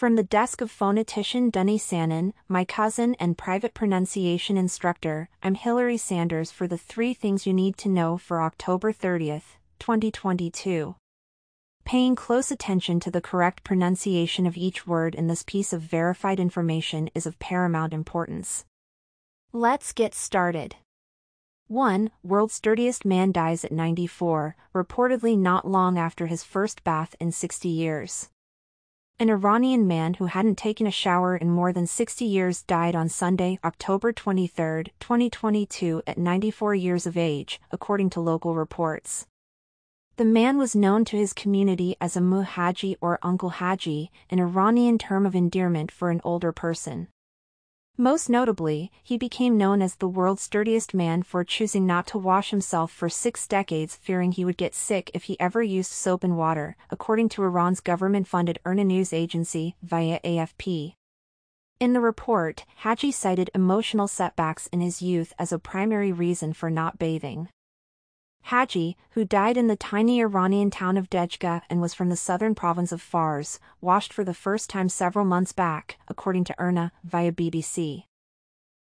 From the desk of phonetician Dony Sanon, my cousin and private pronunciation instructor, I'm Hillary Sanders for the three things you need to know for October 30th, 2022. Paying close attention to the correct pronunciation of each word in this piece of verified information is of paramount importance. Let's get started. 1. World's dirtiest man dies at 94, reportedly not long after his first bath in 60 years. An Iranian man who hadn't taken a shower in more than 60 years died on Sunday, October 23, 2022 at 94 years of age, according to local reports. The man was known to his community as Amou Haji or Uncle Haji, an Iranian term of endearment for an older person. Most notably, he became known as the world's dirtiest man for choosing not to wash himself for six decades fearing he would get sick if he ever used soap and water, according to Iran's government-funded IRNA news agency, via AFP. In the report, Haji cited emotional setbacks in his youth as a primary reason for not bathing. Haji, who died in the tiny Iranian town of Dejgah and was from the southern province of Fars, washed for the first time several months back, according to IRNA, via BBC.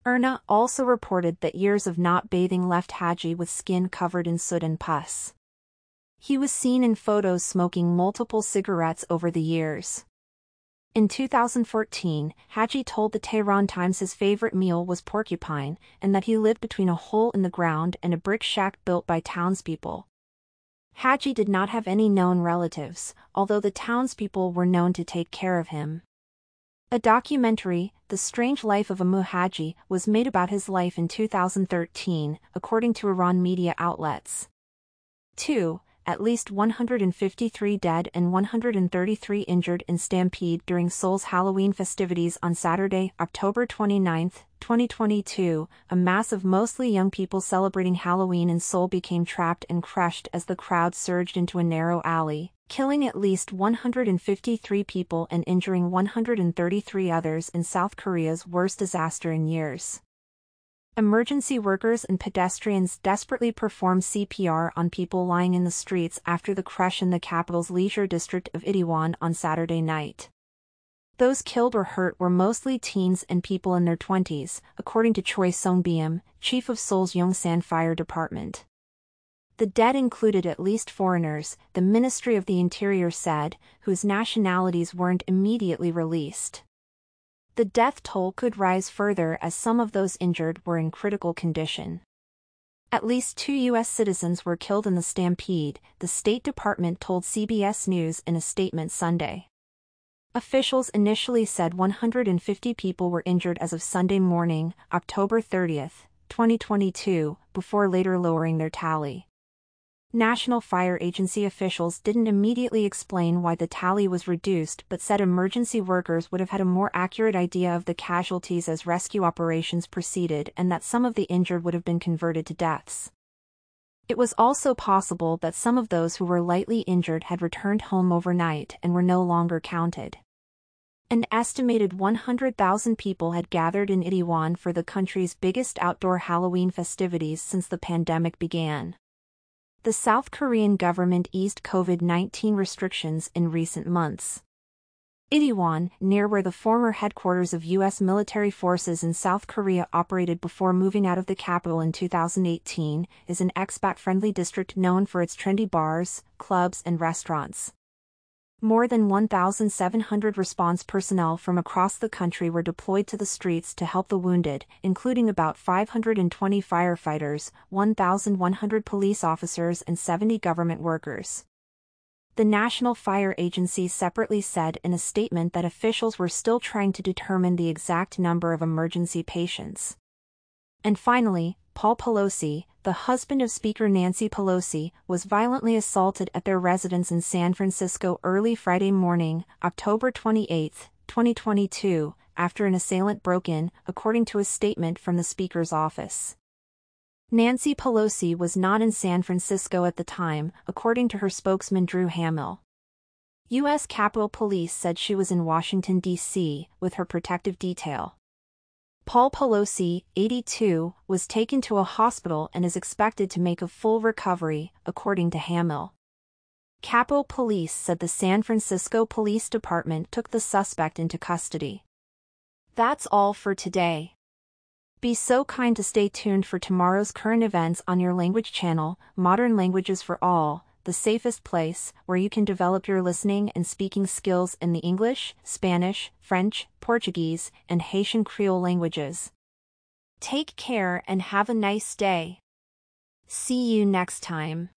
IRNA also reported that years of not bathing left Haji with skin covered in soot and pus. He was seen in photos smoking multiple cigarettes over the years. In 2014, Haji told the Tehran Times his favorite meal was porcupine, and that he lived between a hole in the ground and a brick shack built by townspeople. Haji did not have any known relatives, although the townspeople were known to take care of him. A documentary, The Strange Life of Amou Haji, was made about his life in 2013, according to Iran media outlets. 2 at least 153 dead and 133 injured in stampede during Seoul's Halloween festivities on Saturday, October 29, 2022. A mass of mostly young people celebrating Halloween in Seoul became trapped and crushed as the crowd surged into a narrow alley, killing at least 153 people and injuring 133 others in South Korea's worst disaster in years. Emergency workers and pedestrians desperately performed CPR on people lying in the streets after the crush in the capital's leisure district of Itaewon on Saturday night. Those killed or hurt were mostly teens and people in their 20s, according to Choi Seong-beom, chief of Seoul's Yongsan Fire Department. The dead included at least foreigners, the Ministry of the Interior said, whose nationalities weren't immediately released. The death toll could rise further as some of those injured were in critical condition. At least two U.S. citizens were killed in the stampede, the State Department told CBS News in a statement Sunday. Officials initially said 150 people were injured as of Sunday morning, October 30, 2022, before later lowering their tally. National Fire Agency officials didn't immediately explain why the tally was reduced but said emergency workers would have had a more accurate idea of the casualties as rescue operations proceeded and that some of the injured would have been converted to deaths. It was also possible that some of those who were lightly injured had returned home overnight and were no longer counted. An estimated 100,000 people had gathered in Itaewon for the country's biggest outdoor Halloween festivities since the pandemic began the South Korean government eased COVID-19 restrictions in recent months. Itaewon, near where the former headquarters of U.S. military forces in South Korea operated before moving out of the capital in 2018, is an expat-friendly district known for its trendy bars, clubs and restaurants. More than 1,700 response personnel from across the country were deployed to the streets to help the wounded, including about 520 firefighters, 1,100 police officers and 70 government workers. The National Fire Agency separately said in a statement that officials were still trying to determine the exact number of emergency patients. And finally, Paul Pelosi, the husband of Speaker Nancy Pelosi, was violently assaulted at their residence in San Francisco early Friday morning, October 28, 2022, after an assailant broke in, according to a statement from the Speaker's office. Nancy Pelosi was not in San Francisco at the time, according to her spokesman Drew Hamill. U.S. Capitol Police said she was in Washington, D.C., with her protective detail. Paul Pelosi, 82, was taken to a hospital and is expected to make a full recovery, according to Hamill. Capitol Police said the San Francisco Police Department took the suspect into custody. That's all for today. Be so kind to stay tuned for tomorrow's current events on your language channel, Modern Languages for All, the safest place where you can develop your listening and speaking skills in the English, Spanish, French, Portuguese, and Haitian Creole languages. Take care and have a nice day. See you next time.